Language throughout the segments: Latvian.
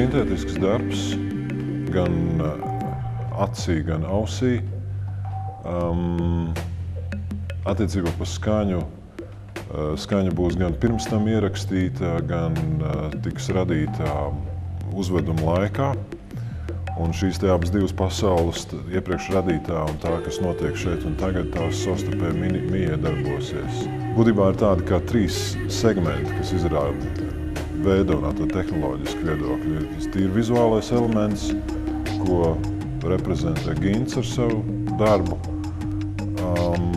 sintētisks darbs, gan acī, gan ausī. Um, attiecībā par skaņu, skaņa būs gan pirms tam ierakstīta, gan tiks radīta uzveduma laikā. Un šīs te abas divas pasaules, iepriekš radītā un tā, kas notiek šeit un tagad, tās savstarpēji miedarbosies. Būtībā ir tādi kā trīs segmenti, kas izrāda veido no tā tehnoloģiska viedokļa. Ir tas tīri vizuālais elements, ko reprezentē Gins ar savu darbu, um,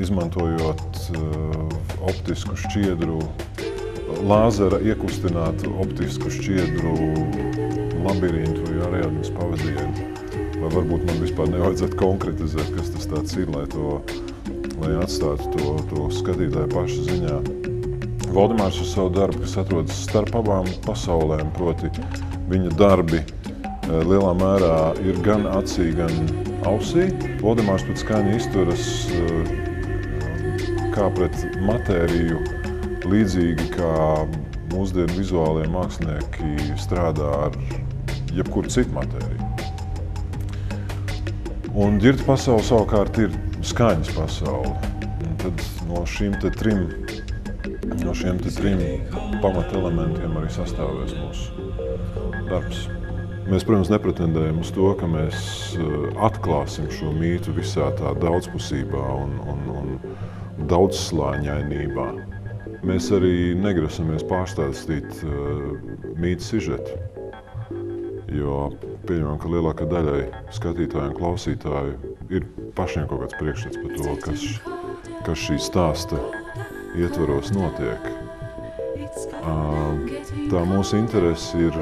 izmantojot uh, optisku šķiedru, lāzera iekustinātu optisku šķiedru labirintu vai Ariadnes pavadienu. Vai varbūt man vispār nevajadzētu konkretizēt, kas tas tāds ir, lai, to, lai atstātu to, to skatītāju pašu ziņā. Valdemārs ar savu darbu, kas atrodas starp abām pasaulēm, proti viņa darbi eh, lielā mērā ir gan acī, gan ausī. Valdemārs pēc skaņa izturas eh, kā pret matēriju, līdzīgi kā mūsdienu vizuālie mākslinieki strādā ar jebkuru citu matēriju. Un ģirta pasaule savukārt ir skaņas pasaule. Un tad no šīm te trim, no šiem trim pamatelementiem arī sastāvēs mūsu darbs. Mēs, protams, nepretendējam uz to, ka mēs eh, atklāsim šo mītu visā tā daudzpusībā un, un, un daudzslāņainībā. Mēs arī negrasamies pārstāstīt uh, mītu sižetu jo pieņemam, ka lielākā daļai skatītāju un klausītāju ir pašiem kaut kāds priekšstats par to, kas, kas šī stāsta ietvaros notiek. Tā mūsu interese ir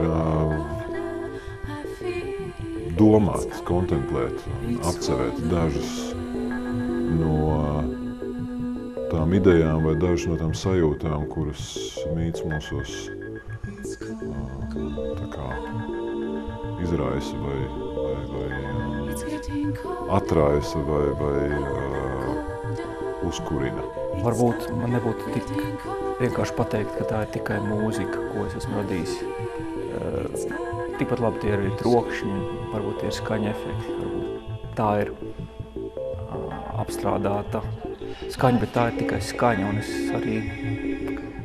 domāt, kontemplēt, apcerēt dažas no tām idejām vai dažas no tām sajūtām, kuras mīts mūsos kā izraisa vai, vai, vai atraisa vai, vai uzkurina. Varbūt man nebūtu tik vienkārši pateikt, ka tā ir tikai mūzika, ko es esmu radījis. Uh, tikpat labi tie ir arī trokšņi, varbūt tie ir skaņa efekti, varbūt tā ir uh, apstrādāta skaņa, bet tā ir tikai skaņa, un es arī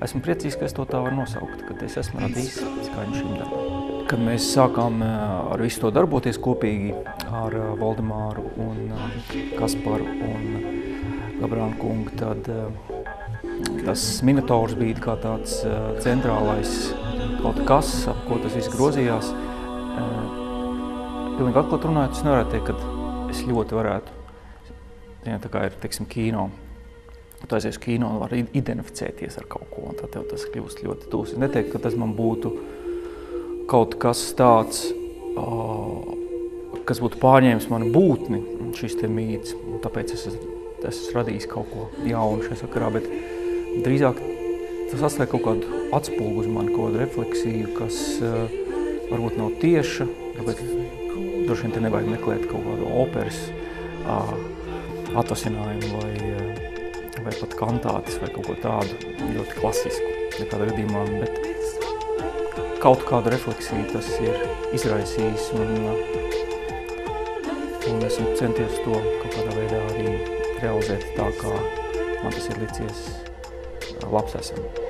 esmu priecīgs, ka es to tā varu nosaukt, ka es esmu radījis skaņu šim darbam. Kad mēs sākām eh, ar visu to darboties kopīgi ar eh, Valdemāru un eh, Kasparu un Gabrānu kungu, tad tas Minotaurs bija kā tāds centrālais kaut kas, ap ko tas viss grozījās. Pilnīgi atklāt runājot, es nevarētu teikt, ka es ļoti varētu, ja tā kā ir, teiksim, kino, tu aizies kino un var identificēties ar kaut ko, un tad tev tas kļūst ļoti tūs. Neteiktu, ka tas man būtu kaut kas tāds, kas būtu pārņēmis manu būtni, šis te mīts, tāpēc es, es esmu radījis kaut ko jaunu šajā sakarā, bet drīzāk tas atstāja kaut kādu atspulgu uz mani, kaut kādu refleksiju, kas varbūt nav tieša, tāpēc droši vien te nevajag meklēt kaut kādu operas atvasinājumu vai, vai pat kantātes vai kaut ko tādu ļoti klasisku nekādā gadījumā, bet kaut kādu refleksiju tas ir izraisījis un, un esmu centies to kaut kādā veidā arī realizēt tā, kā man tas ir licies labs esam.